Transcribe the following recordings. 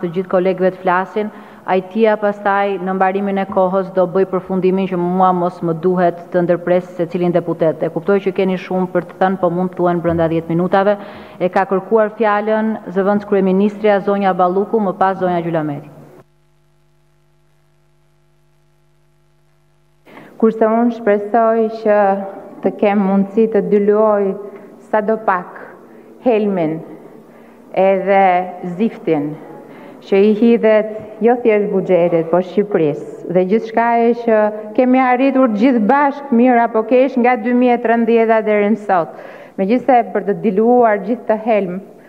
të gjithë kolegëve të flasin, IT-ja pastaj në mbarimin e kohës do bëjë përfundimin që mua mos më duhet të ndërpres secilin deputet. E kuptoj që keni shumë për të thënë, po mund të thuhen brenda dhjetë minutave. E ka kërkuar fjalën zëvendëskryeministrja, zonja Balluku, më pas zonja Gjylameti. Kurse unë shpresoj që të kem mundësi të diluoj sadopak helmin edhe ziftin që i hidhet jo thjesht buxhetit, po Shqipërisë. Dhe gjithçkaje që kemi arritur gjithë bashkë mirë apo keq nga 2013-a deri në sot. Megjithëse për të diluuar gjithë atë helm,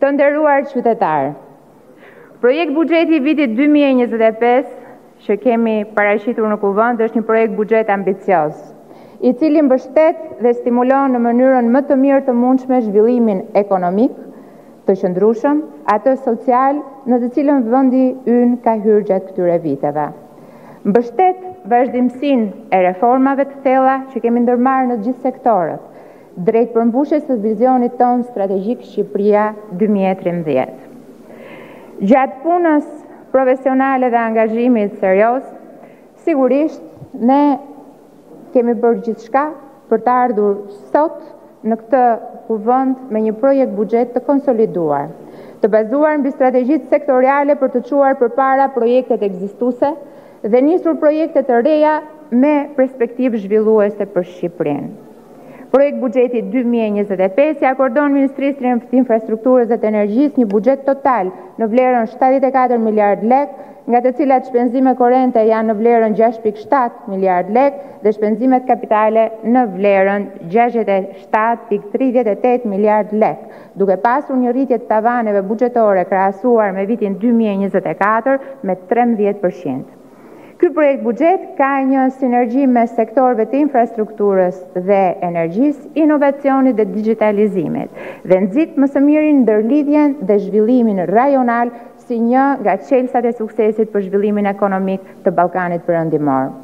Të nderuar qytetarë, projektbuxheti i vitit 2025 që kemi paraqitur në kuvend është një projektbuxhet ambicioz, i cili mbështet dhe stimulon në mënyrën më të mirë të mundshme zhvillimin ekonomik të qëndrueshëm, atë social në të cilën vendi ynë ka hyrë gjatë këtyre viteve. Mbështet vazhdimësinë e reformave të thella që kemi ndërmarrë në gjithë sektorët, Drejt përmbushjes së vizionit tonë strategjik Shqipëria dy mijë e trembëdhjetë. Gjatë punës profesionale dhe angazhimit serioz, sigurisht ne kemi bërë gjithçka për të ardhur sot në këtë kuvend me një projektbuxhet të konsoliduar, të bazuar mbi strategjitë sektoriale për të çuar përpara projektet ekzistuese dhe nisur projekte të reja me perspektivë zhvilluese për Shqipërinë. Projektbuxheti dy mijë e njëzet e pesë i akordon Ministrisë së Infrastrukturës dhe të Energjisë një buxhet total në vlerën shtatëdhjetë e katër miliardë lekë, nga të cilat shpenzimet korrente janë në vlerën gjashtë pikë shtatë miliardë lekë dhe shpenzimet kapitale në vlerën gjashtëdhjetë e shtatë pikë tridhjetë e tetë miliardë lekë, duke pasur një rritje të tavaneve buxhetore krahasuar me vitin dy mijë e njëzet e katër me trembëdhjetë përqind. Ky projektbuxhet ka një sinergji mes sektorëve të infrastrukturës dhe energjisë, inovacionit dhe digjitalizimit dhe nxit më së miri ndërlidhjen dhe zhvillimin rajonal si një nga çelësat e suksesit për zhvillimin ekonomik të Ballkanit Perëndimor.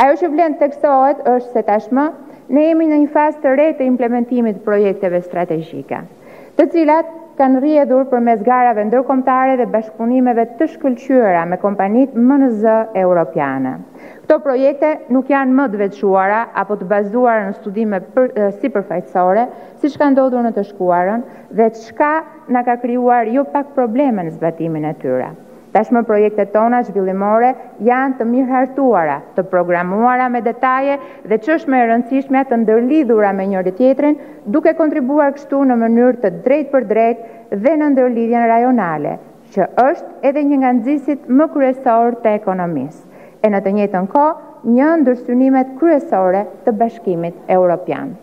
Ajo që vlen të theksohet është se tashmë ne jemi në një fazë të re të implementimit të projekteve strategjike. të cilat kanë rrjedhur përmes garave ndërkombëtare dhe bashkëpunimeve të shkëlqyera me kompanitë më në zë europiane. Këto projekte nuk janë më të veçuara apo të bazuara në studime sipërfaqësore, siç ka ndodhur në të shkuarën dhe çka na ka krijuar jo pak probleme në zbatimin e tyre. Tashmë projektet tona zhvillimore janë të mirëhartuara, të programuara me detaje dhe ç'është më e rëndësishmja të ndërlidhura me njëri-tjetrin, duke kontribuar kështu në mënyrë të drejtpërdrejtë dhe në ndërlidhjen rajonale, që është edhe një nga nxitësit më kryesorë të ekonomisë, e në të njëjtën kohë një ndër synimet kryesore të Bashkimit Europian.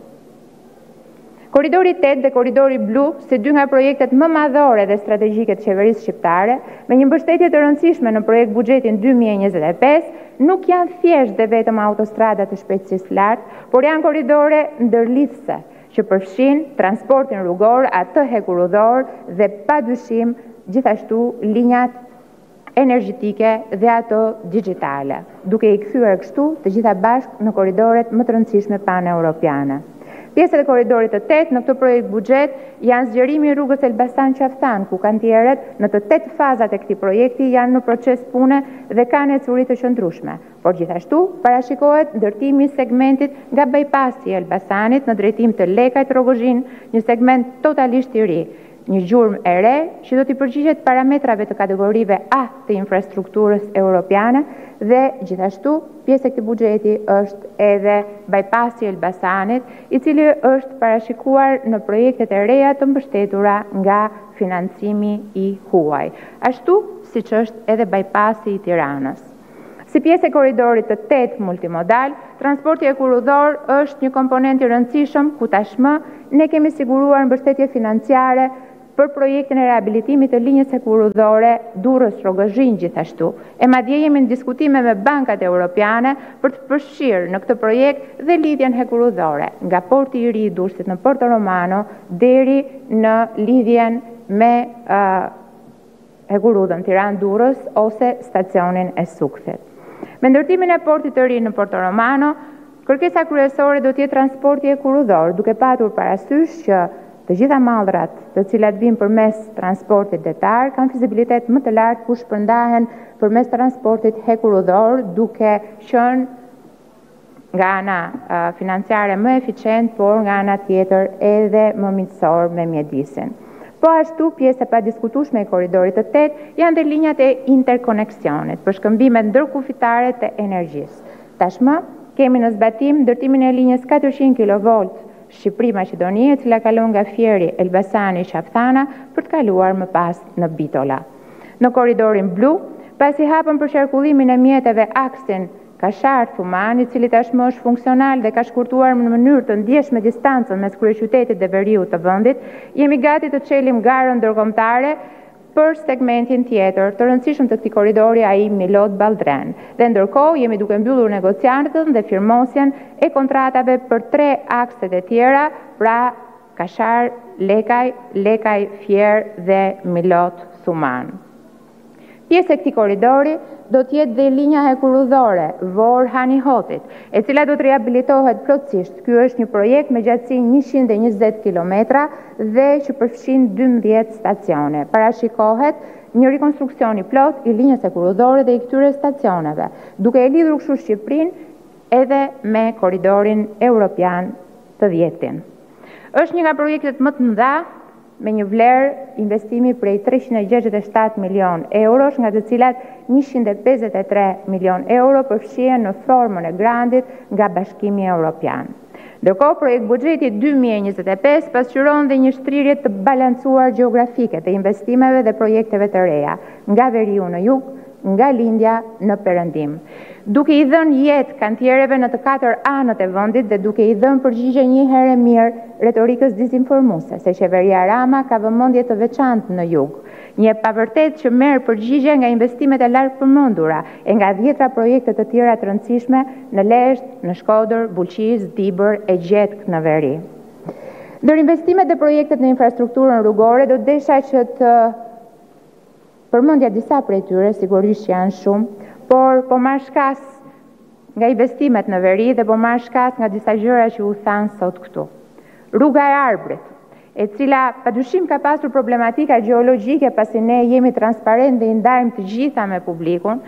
Korridori 8 dhe Korridori Blu, si dy nga projektet më madhore dhe strategjike të qeverisë shqiptare, me një mbështetje të rëndësishme në projekt buxhetin 2025, nuk janë thjesht dhe vetëm autostrada të shpejtësisë të lartë, por janë korridore ndërlidhëse, që përfshijnë transportin rrugor, atë hekurudhor dhe padyshim gjithashtu linjat energjetike dhe ato digjitale, duke i kthyer kështu të gjitha bashkë në korridoret më të rëndësishme paneuropiane. Pjesët e korridorit të tetë në këtë projekt buxhet janë zgjerimi i rrugës Elbasan-Qafë Thanë, ku kantieret në të tetë fazat e këtij projekti janë në proces pune dhe kanë ecuri të qëndrueshme, por gjithashtu parashikohet ndërtimi i segmentit nga bypassi i Elbasanit në drejtim të Lekajt-Rrogozhinë, një segment totalisht i ri, një gjurmë e re që do t'i përgjigjet parametrave të kategorive A të infrastrukturës europiane dhe gjithashtu pjesë e këtij buxheti është edhe bypassi i Elbasanit, i cili është parashikuar në projektet e reja të mbështetura nga financimi i huaj, ashtu siç është edhe bypassi i Tiranës. Si pjesë e korridorit të tetë multimodal, transporti hekurudhor është një komponent i rëndësishëm ku tashmë ne kemi siguruar mbështetje financiare për projektin e rehabilitimit të linjës hekurudhore Durrës-Rrogozhinë gjithashtu, e madje jemi në diskutime me bankat europiane për të përfshirë në këtë projekt dhe lidhjen hekurudhore nga porti i ri i Durrësit në Porto Romano deri në lidhjen me uh, Hekurudhën Tiranë-Durrës ose stacionin e Sukthit. Me ndërtimin e portit të ri në Porto Romano, kërkesa kryesore do të jetë transporti hekurudhor, duke patur parasysh që të gjitha mallrat, të cilat vijnë përmes transportit detar, kanë fizibilitet më të lartë kur shpërndahen përmes transportit hekurudhor, duke qenë nga ana financiare më eficient, por nga ana tjetër edhe më miqësor me mjedisin. Po ashtu, pjesë e padiskutueshme e korridorit të tetë janë dhe linjat e interkoneksionit për shkëmbimet ndërkufitare të energjisë. Tashmë, kemi në zbatim ndërtimin e linjës katërqind kilovolt Shqipëri-Maqedoni, e cila kalon nga Fieri, Elbasani, Qafë Thana, për të kaluar më pas në Bitola. Në korridorin blu, pasi hapëm për qarkullimin e mjeteve aksin Kashar Thumanë, i cili tashmë është funksional dhe ka shkurtuar në mënyrë të ndjeshme distancën mes kryeqytetit dhe veriut të vendit, jemi gati të çelim garën ndërkombëtare për segmentin tjetër të rëndësishëm të këtij korridori, ai Milot Balldre. Dhe ndërkohë jemi duke mbyllur negociatën dhe firmosjen e kontratave për tre akset e tjera, pra Kashar Lekaj, Lekaj Fier dhe Milot Thumanë. Pjesë e këtij korridori do të jetë dhe linja hekurudhore Vorë-Hani i Hotit, e cila do të rehabilitohet plotësisht. Ky është një projekt me gjatësi 120 kilometra dhe që përfshin 12 stacione. Parashikohet një rikonstruksion i plotë i linjës hekurudhore dhe i këtyre stacioneve, duke e lidhur kështu Shqipërinë edhe me korridorin europian të dhjetin. Është një nga projektet më të mëdha me një vlerë investimi prej treqind e gjashtëdhjetë e shtatë milionë eurosh, nga të cilat njëqind e pesëdhjetë e tre milionë euro përfshihen në formën e grantit nga Bashkimi Europian. Ndërkohë, projektbuxheti dy mijë e njëzet e pesë pasqyron dhe një shtrirje të balancuar gjeografike të investimeve dhe projekteve të reja, nga veriu në jug, nga lindja në perëndim, duke i dhënë jetë kantiereve në të katër anët e vendit dhe duke i dhënë përgjigje një herë e mirë retorikës dizinformuese se qeveria Rama ka vëmendje të veçantë në jug, një e pavërtetë që merr përgjigje nga investimet e largpërmendura e nga dhjetra projekte të tjera të rëndësishme në Lezhë, në Shkodër, Bulqizë, Dibër e gjetkë në veri. Ndër investimet dhe projektet në infrastrukturën rrugore do desha që të përmendja disa prej tyre sigurisht që janë shumë, por po marr shkas nga investimet në veri dhe po marr shkas nga disa gjëra që u thanë sot këtu. Rruga e Arbrit, e cila padyshim ka pasur problematika gjeologjike pasi ne jemi transparentë dhe i ndajmë të gjitha me publikun.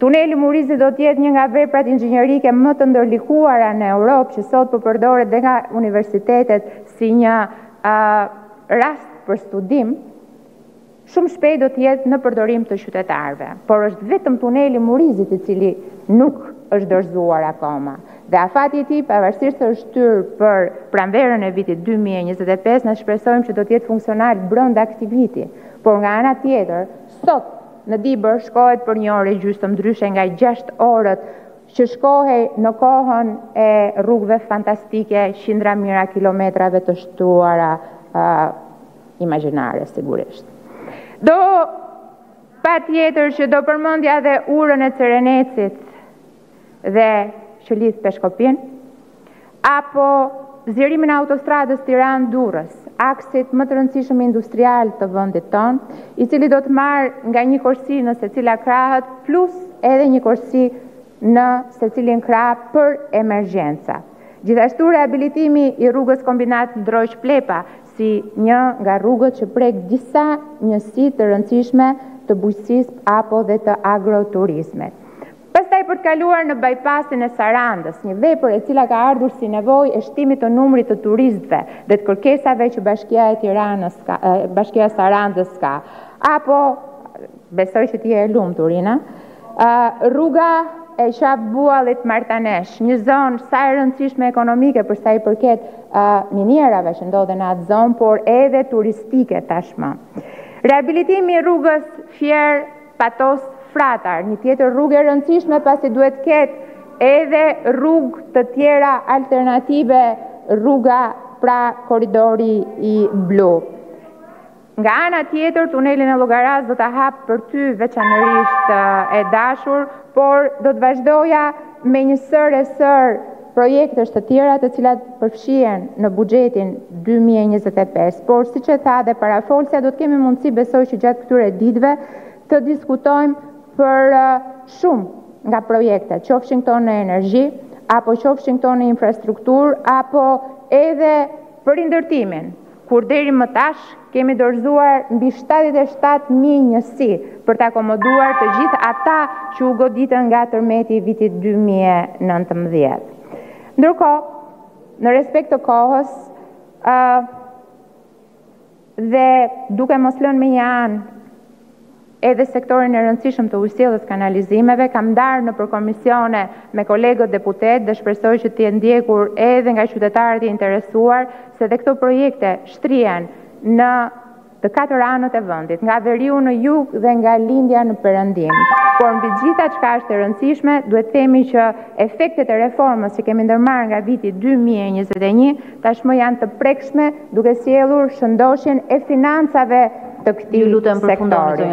Tuneli i Murrizit do të jetë një nga veprat inxhinierike më të ndërlikuara në Europë që sot po përdoret dhe nga universitetet si një uh, rast për studim. Shumë shpejt do të jetë në përdorim të qytetarëve, por është vetëm tuneli i Murrizit i cili nuk është dorëzuar akoma dhe afati i tij pavarësisht se është shtyrë për pranverën e vitit dy mijë e njëzet e pesë ne shpresojmë që do të jetë funksional brenda këtij viti, por nga ana tjetër sot në Dibër shkohet për një orë e gjysmë ndryshe nga gjashtë orët që shkohej në kohën e rrugëve fantastike qindra mijëra kilometrave të shtruara imagjinare sigurisht. Do patjetër që do përmendja dhe urën e Cerenecit dhe që lidh Peshkopinë, apo zgjerimin e autostradës Tiranë Durrës, aksit më të rëndësishëm industrial të vendit tonë, i cili do të marrë nga një korsi në secila krahët, plus edhe një korsi në secilin krah për emergjenca. Gjithashtu rehabilitimi i rrugës Kombinat Ndroq Plepa, si një nga rrugët që prek disa njësi të rëndësishme të bujqësisë apo dhe të agroturizmit. Pastaj për të kaluar në bypassin e Sarandës, një vepër e cila ka ardhur si nevojë e shtimit të numrit të turistëve dhe të kërkesave që Bashkia e Tiranës ka, Bashkia e Sarandës ka, apo Besoj që ti je e lumtur, Ina. Rruga e Qafë Buallit Martanesh, një zonë sa e rëndësishme ekonomike për sa i përket minierave që ndodhen në atë zonë, por edhe turistike tashmë. Rehabilitimi i rrugës Fier Patos Fratar, një tjetër rrugë e rëndësishme pasi duhet të ketë edhe rrugë të tjera alternative rruga pra koridori i blu. Nga ana tjetër, tunelin e Llogaras do ta hap për ty veçanërisht e dashur, por do të vazhdoja me një sërë e sërë projektesh të tjera të cilat përfshihen në buxhetin 2025. Por, siç e tha dhe parafolësja, do të kemi mundësi besoj që gjatë këtyre ditëve të diskutojmë për shumë nga projektet, qofshin këto në energji, apo qofshin këto në infrastrukturë, apo edhe për rindërtimin. kur deri më tash kemi dorëzuar mbi 77.000 njësi për të akomoduar të gjithë ata që u goditën nga tërmeti i vitit 2019. Ndërkohë, në respekt të kohës dhe duke mos lënë mënjanë Edhe sektorin e rëndësishëm të ujësjellës kanalizimeve kam ndarë nëpër komisione me kolegët deputetë dhe shpresoj që të jetë ndjekur edhe nga qytetarët e interesuar se dhe këto projekte shtrihen në të katër anët e vendit, nga veriu në jug dhe nga lindja në perëndim. Por mbi gjithçka është e rëndësishme, duhet të themi që efektet e reformës që kemi ndërmarrë nga viti dy mijë e njëzet e një tashmë janë të prekshme duke sjellur shëndoshjen e financave të këtij sektori.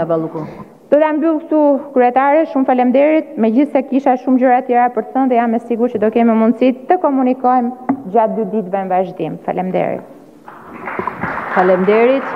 Do ta mbyll këtu kryetare, shumë faleminderit, megjithëse kisha shumë gjëra tjera për të thënë dhe jam e sigurt që do kemi mundësi të komunikojmë gjatë dy ditëve në vazhdim. Faleminderit. Faleminderit.